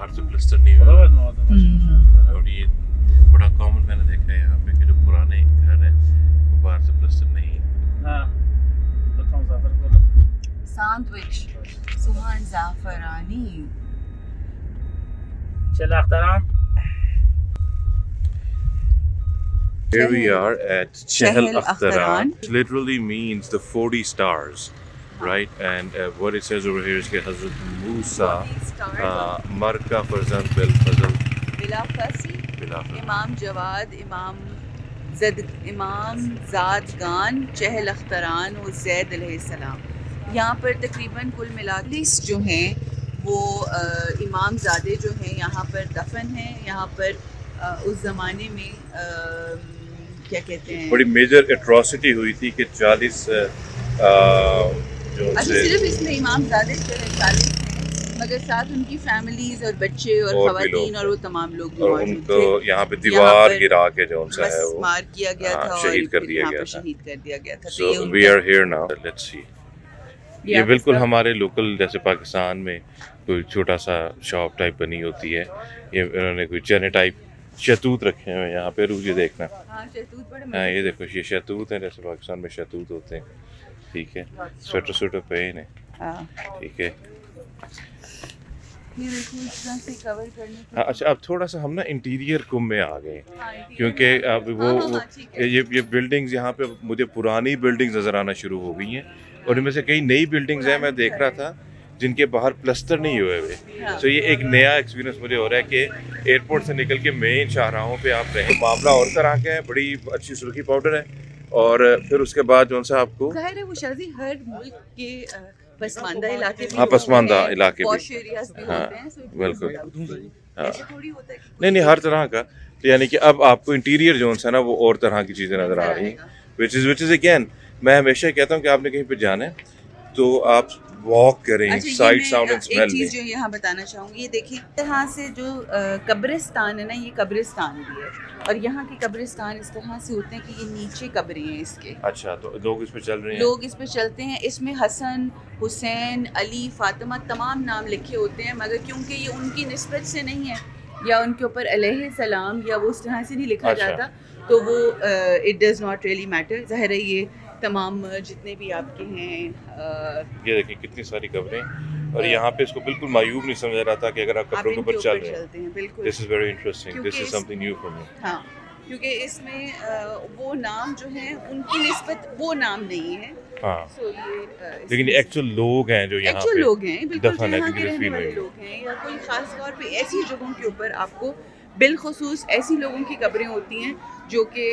باہر سے پلسٹر نہیں ہوا. اور یہ بڑا کامن میں نے دیکھا ہے یہاں پہ کہ جو پرانے گھر ہیں وہ باہر سے پلسٹر نہیں۔ ہے ہاں ساندوچ سوہان زعفرانی۔ چل اختران Here we are at Chehel. Akhtaran. Which literally means the 40 stars, right? And uh, what it says over here is that Hazrat Musa uh, Marka Farzand Bil Fazal بلا فصل Bila Fazal. امام جواد امام زد امام زادگان چہل اختران و زید علیہ السلام یہاں پر تقریباً کل ملا لیس جو ہیں وہ امام زادے جو ہیں یہاں پر دفن ہیں یہاں پر اس زمانے میں کیا کہتے ہیں بڑی میجر اٹراسٹی ہوئی تھی کہ چالیس اچھا سے صرف اس میں امام زادے چالیس ہیں مگر ساتھ ان کی فیملیز اور بچے اور خواتین اور وہ تمام لوگ اور ان کو یہاں پہ دیوار گرا کے جو ان سا ہے وہ مار کیا گیا ہاں، تھا شہید کر دیا گیا تھا۔ شہید کر دیا گیا تھا۔ So we are here now let's see یہ بالکل ہمارے لوکل جیسے پاکستان میں کوئی چھوٹا سا شاپ ٹائپ بنی ہوتی ہے۔ یہ انہوں نے کوئی چنے ٹائپ شتوت رکھے ہوئے ہیں۔ یہاں پہ یہ دیکھنا۔ ہاں ہاں یہ دیکھو یہ شتوت ہیں۔ جیسے پاکستان میں شتوت ہوتے ہیں۔ ٹھیک ہے سویٹر سویٹر پہ ہیں ہاں۔ ٹھیک ہے۔ کے ہاں، اچھا اب تھوڑا سا ہم نا انٹیریئر کم میں آ گئے۔ ہیں ہاں، کیونکہ اب وہ ہے۔ یہ یہ بلڈنگز یہاں پہ مجھے پرانی بلڈنگز نظر آنا شروع ہو گئی ہیں۔ اور ان میں سے کئی نئی بلڈنگز ہیں میں دیکھ رہا تھا جن کے باہر پلسٹر نہیں ہوئے ہوئے۔ سو یہ ایک نیا ایکسپیرینس مجھے ہو رہا ہے کہ ایئرپورٹ سے نکل کے مین شاہراہوں پہ آپ رہیں۔ معاملہ اور طرح کا ہے بڑی اچھی سرخی پاؤڈر ہے۔ اور پھر اس کے بعد جو سا آپ کو ظاہر ہے وہ شازی ہر ملک کے پسماندہ علاقے بھی ہاں، ہوتے پسماندہ ہیں، علاقے بھی۔ ہاں، ہوتے ہیں، so it بالکل۔ ہاں۔ ہے نہیں نہیں ہر طرح کا تو یعنی کہ اب آپ کو انٹیریئر جو ہے نا وہ اور طرح کی چیزیں نظر آ رہی ہیں وچ از وچ از اگین میں ہمیشہ کہتا ہوں کہ آپ نے کہیں پہ جانا ہے تو آپ واک کریں سائٹ میں ساؤنڈ اینڈ چیز لیں۔ جو یہاں بتانا چاہوں گی یہ دیکھیں طرح سے جو قبرستان ہے نا یہ قبرستان بھی ہے۔ اور یہاں کے قبرستان اس طرح سے ہوتے ہیں کہ یہ نیچے قبریں ہیں اس کے۔ اچھا تو لوگ اس پہ چل رہے ہیں۔ لوگ اس پہ چلتے ہیں۔ اس میں حسن حسین علی فاطمہ تمام نام لکھے ہوتے ہیں مگر کیونکہ یہ ان کی نسبت سے نہیں ہے یا ان کے اوپر علیہ السلام یا وہ اس طرح سے نہیں لکھا اچھا۔ جاتا تو وہ it does not really matter ظاہر ہے یہ تمام جتنے بھی آپ کے ہیں یہ دیکھیں کتنی ساری خبریں۔ اور یہاں پہ اس کو بالکل معیوب نہیں سمجھا رہا تھا کہ اگر آپ کپڑوں کے اوپر چل رہے ہیں۔ This is very interesting this is something new for me ہاں کیونکہ اس میں وہ نام جو ہیں ان کی نسبت وہ نام نہیں ہے۔ ہاں۔ لیکن ایکچوئل لوگ ہیں جو یہاں پہ لوگ ہیں بالکل یہاں کے رہنے والے لوگ ہیں یا کوئی خاص طور پہ ایسی جگہوں کے اوپر آپ کو بالخصوص ایسی لوگوں کی قبریں ہوتی ہیں جو کہ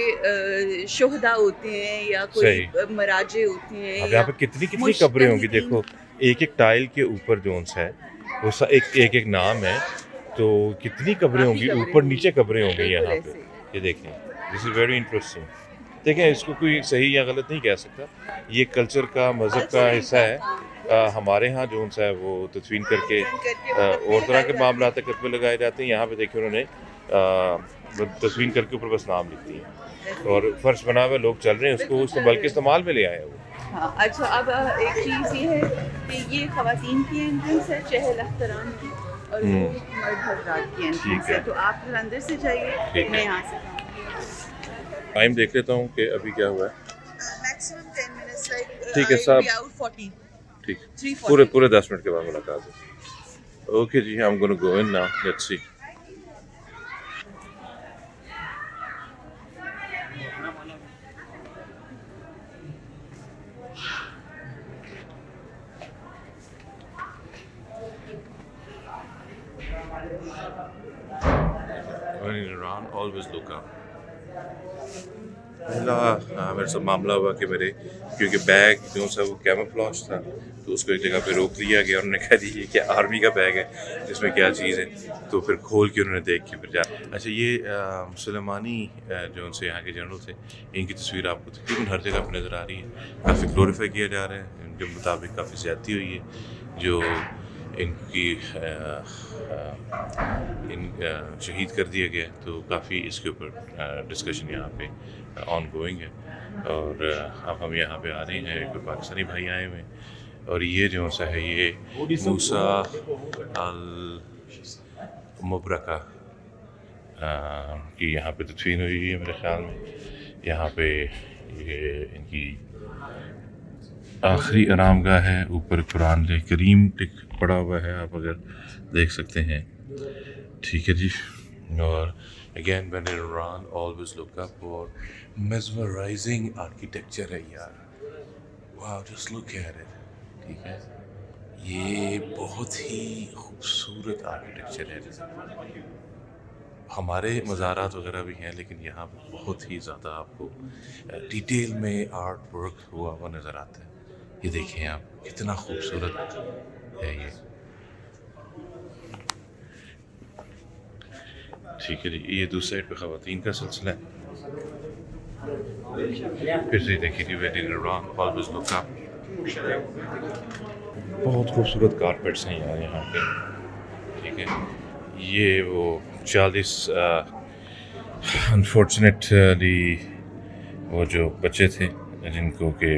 شہدا ہوتے ہیں یا کوئی۔ مراجے ہوتے ہیں اب یہاں پہ کتنی کتنی۔ قبریں ہوں گی؟ دیکھو ایک ایک ٹائل کے اوپر جو ہے وہ ایک ایک ایک نام ہے تو کتنی قبریں ہوں گی؟ اوپر نیچے قبریں ہوں گی یہاں پہ۔ یہ دیکھیں۔ دس از ویری انٹرسٹنگ دیکھیں اس کو کوئی صحیح یا غلط نہیں کہہ سکتا۔ یہ کلچر کا مذہب کا حصہ ہے۔ ہمارے ہاں جو ہے وہ تدفین کر کے اور طرح کے معاملات کتبے لگائے جاتے ہیں۔ یہاں پہ دیکھیں انہوں نے تصویر کر کے اوپر بس نام لکھ دیے اور فرش بنا ہوا لوگ چل رہے ہیں اس کو اس کو بلکہ استعمال میں لے آئے ہیں وہ۔ ہاں اچھا اب ایک چیز یہ ہے کہ یہ خواتین کی انٹرنس ہے چہل اختران کی اور وہ ہوں۔ مرد حضرات کی انٹرنس ٹھیک ہے۔ ہے۔ تو آپ پھر اندر سے جائیے ٹھیک ہے۔ میں یہاں سے ٹائم دیکھ لیتا ہوں کہ ابھی کیا ہوا ہے۔ میکسیمم ٹین منٹس لائک ٹھیک ہے، صاحب۔ ٹھیک۔ پورے پورے دس منٹ کے بعد ملاقات ہے اوکے جی ہم gonna go in now let's see When in Iran, always look up. پہلا میرے ساتھ معاملہ ہوا کہ میرے کیونکہ بیگ جو سا وہ کیموفلاش تھا تو اس کو ایک جگہ پہ روک لیا گیا انہوں نے کہا جی یہ کیا آرمی کا بیگ ہے؟ اس میں کیا چیز ہے؟ تو پھر کھول کے انہوں نے دیکھ کے پھر جا اچھا یہ سلیمانی جو ان سے یہاں کے جنرل تھے ان کی تصویر آپ کو تقریباً ہر جگہ پہ نظر آ رہی ہے۔ کافی گلوریفائی کیا جا رہا ہے ان کے مطابق کافی زیادتی ہوئی ہے جو ان کی ان شہید کر دیا گیا تو کافی اس کے اوپر ڈسکشن یہاں پہ آن گوئنگ ہے۔ اور اب ہم یہاں پہ آ رہے ہیں کوئی پاکستانی بھائی آئے ہوئے ہیں۔ اور یہ جو سا ہے، یہ موسا ال مبرکہ کی یہاں پہ تدفین ہوئی ہے میرے خیال میں۔ یہاں پہ یہ ان کی آخری آرام گاہ ہے، اوپر قرآن کریم ٹک پڑا ہوا ہے، آپ اگر دیکھ سکتے ہیں۔ ٹھیک ہے جی۔ اور اگین بین عمران آلویز لک اپ اور میزمرائزنگ آرکیٹیکچر ہے یار۔ لک ایٹ اٹ ٹھیک ہے۔ یہ بہت ہی خوبصورت آرکیٹیکچر ہے۔ ہمارے مزارات وغیرہ بھی ہیں، لیکن یہاں پہ بہت ہی زیادہ آپ کو ڈیٹیل میں آرٹ ورک ہوا ہوا نظر آتا ہے۔ یہ دیکھیں آپ، کتنا خوبصورت ہے یہ۔ ٹھیک ہے جی یہ دوسری سائڈ پہ خواتین کا سلسلہ ہے۔ پھر سے دیکھیے جی wedding wrong always look up بہت خوبصورت کارپیٹس ہیں یار یہاں پہ۔ ٹھیک ہے، یہ وہ چالیس انفارچونیٹلی وہ جو بچے تھے جن کو کہ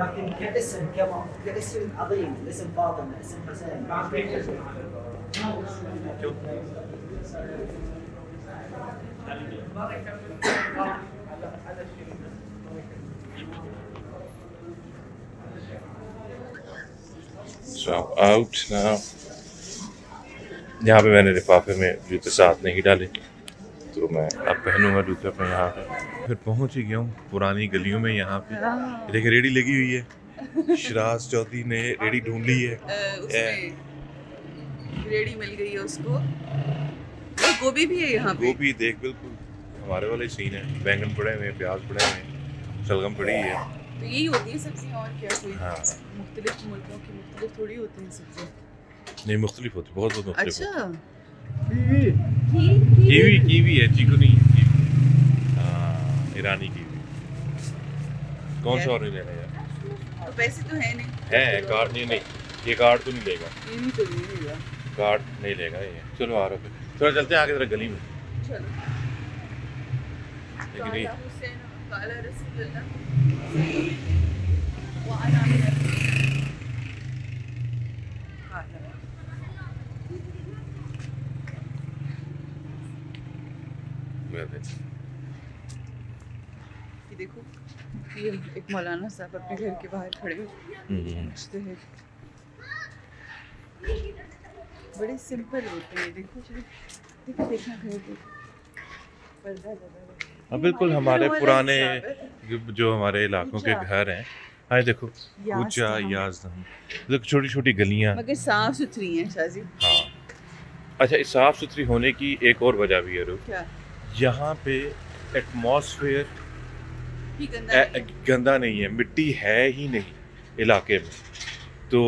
لكن كاسم كمان كاسم عظيم، اسم فاطمه اسم حسين So out now. یہاں پہ میں نے لفافے میں جوتے ساتھ نہیں ڈالے تو میں اب پہنوں گا جوتے اپنے یہاں پہ پھر پہنچ ہی گیا ہوں پرانی گلیوں میں یہاں پہ۔ دیکھیں ریڑی لگی ہوئی ہے۔ شراز چودھری نے ریڑی ڈھونڈ لی ہے۔ ریڑی مل گئی ہے اس کو۔ گوبھی بھی ہے یہاں پہ۔ گوبھی دیکھ بالکل۔ ہمارے والے سین ہے بینگن پڑے ہوئے ہیں پیاز پڑے ہوئے ہیں شلگم پڑی ہے۔ تو یہی ہوتی ہے سبزیاں اور کیا کوئی؟ ہاں۔ مختلف ملکوں کی مختلف تھوڑی ہوتی ہیں سبزیاں۔ نہیں مختلف ہوتی بہت بہت مختلف اچھا۔ Kiwi kiwi. ہے چیکو نہیں۔ ہے ایرانی کیوی کون سا اور نہیں لینا یار؟ پیسے تو ہے نہیں۔ ہے کارڈ نہیں نہیں۔ یہ کارڈ تو نہیں لے گا۔ کارڈ نہیں لے گا یہ۔ چلو آ رہا پھر تھوڑا چلتے ہیں آگے ذرا گلی میں۔ چلو۔ لیکن یہ قال حسین قال رسول اللہ وعلى قال میں دیکھ- یہ دیکھو یہ ایک مولانا صاحب اپنے گھر کے باہر کھڑے ہوئے بڑے سمپل ہوتے ہیں۔ دیکھو دیکھو دیکھنا گھر دیکھو پردہ لگا۔ ہاں بالکل ہمارے پرانے۔ جو ہمارے علاقوں کے۔ گھر ہیں۔ ہاں دیکھو یاز کوچا کہاں؟ یازدہم دیکھو چھوٹی چھوٹی گلیاں۔ مگر صاف ستھری ہیں شاہ جی ہاں۔ اچھا اس صاف ستھری ہونے کی ایک اور وجہ بھی ہے۔ رو یہاں پہ ایٹماسفیئر ہی گندا نہیں ہے۔ گندا نہیں ہے مٹی ہے ہی نہیں علاقے میں۔ تو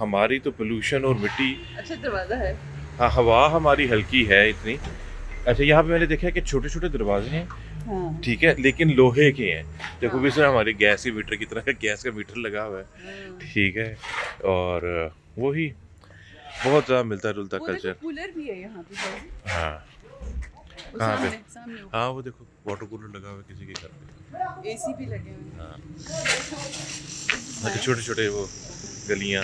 ہماری تو پولوشن اور مٹی اچھا دروازہ ہے۔ ہاں ہوا ہماری ہلکی ہے اتنی۔ اچھا یہاں پہ میں نے دیکھا کہ چھوٹے چھوٹے دروازے ہیں۔ ہاں۔ ٹھیک ہے لیکن لوہے کے ہیں۔ دیکھو بھی سر ہماری گیس کی میٹر کی طرح گیس کا میٹر لگا ہوا ہے۔ ہاں۔ ٹھیک ہے اور وہی بہت زیادہ ملتا جلتا کلچر کولر بھی ہے یہاں پہ۔ ہاں۔ ہاں وہ دیکھو واٹر کولر لگا ہوا ہے کسی کے گھر پہ۔ اے سی بھی لگے ہوئے ہیں۔ ہاں۔ اچھا چھوٹے چھوٹے وہ گلیاں۔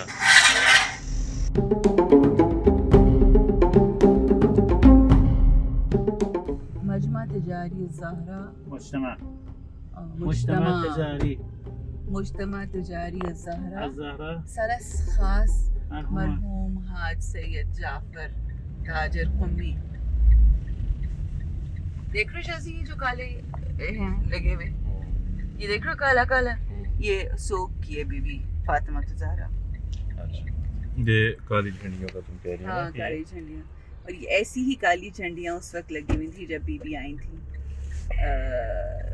مجمع تجاری الزہرا۔ مجتمع۔ مجتمع تجاري مجتمع تجاری الزہرا۔ سرس خاص مرحوم۔ حاج سید جعفر تاجر قمی۔ دیکھ رہے شاہ جی یہ جو کالے ہیں لگے ہوئے۔ یہ دیکھ رہے کالا کالا؟ یہ سوک کی ہے بی بی فاطمہ زہرا۔ اچھا۔ یہ کالی جھنڈیوں کا تم کہہ رہی ہاں کالی جھنڈیاں۔ اور یہ ایسی ہی کالی جھنڈیاں اس وقت لگی ہوئی تھی جب بی بی آئی تھیں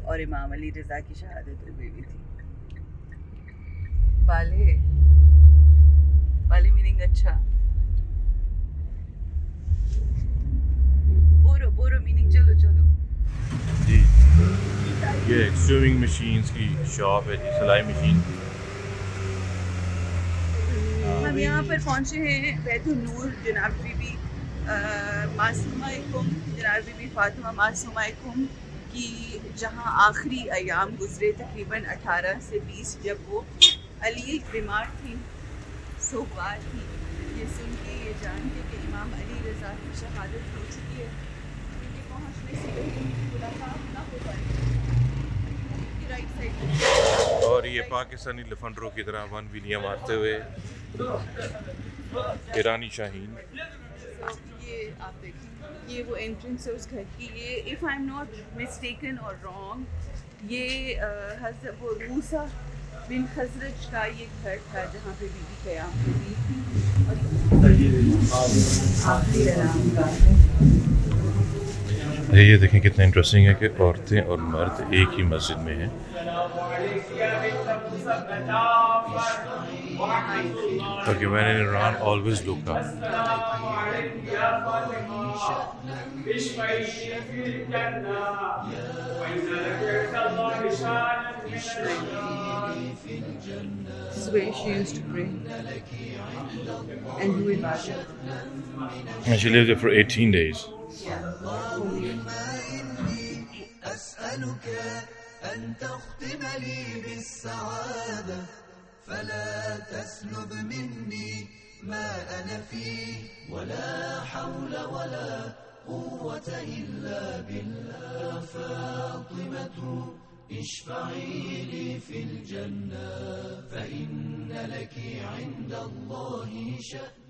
اور امام علی رضا کی شہادت ہوئی ہوئی تھی۔ بالے بالے میننگ اچھا۔ بورو بورو میننگ چلو چلو۔ یہ ایک سوئمنگ مشینز کی شاپ ہے جی سلائی مشین کی ہم یہاں پر پہنچے ہیں، بیت النور، جناب بی بی معصومہ کم جناب بی بی فاطمہ معصومہ کم کی جہاں آخری ایام گزرے تقریباً اٹھارہ سے بیس جب وہ علی بیمار تھیں سوگوار تھی یہ سن کے یہ جان کے کہ امام علی رضا کی شہادت ہو چکی ہے۔ ان کے پہنچنے سے پہلے ان کی ملاقات نہ ہو پائی۔ اور یہ پاکستانی لفنڈروں کی طرح ون ویلیاں مارتے ہوئے ایرانی شاہین۔ یہ آپ دیکھیں یہ وہ انٹرنس ہے اس گھر کی۔ یہ if I am not mistaken اور رانگ یہ حضرت وہ موسا بن خزرج کا یہ گھر تھا جہاں پہ بی بی قیام ہوئی تھی۔ اور آخری آرام ہے یہ دیکھیں کتنا انٹرسٹنگ ہے کہ عورتیں اور مرد ایک ہی مسجد میں ہیں کیونکہ میں نے ran always ibadat. And she lived there for 18 days. أسألك أن تختم لي بالسعادة فلا تسلب مني ما أنا فيه ولا حول ولا قوة إلا بالله. فاطمة اشفعي لي في الجنة فإن لك عند الله شأن.